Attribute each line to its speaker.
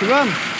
Speaker 1: 그건